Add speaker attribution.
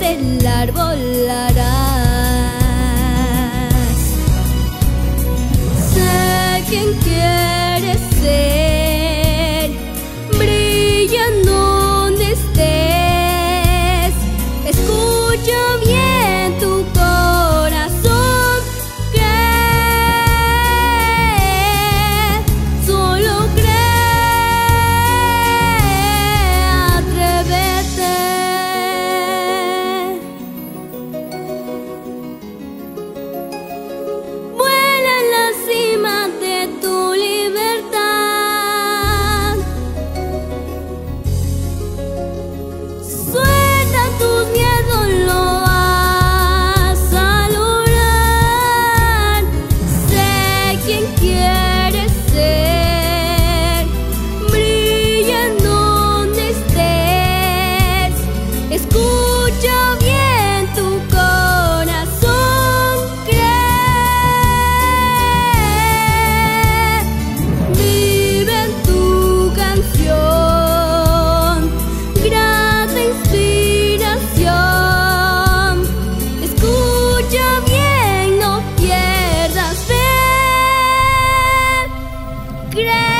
Speaker 1: del árbol harás. Sé quién quieres Great!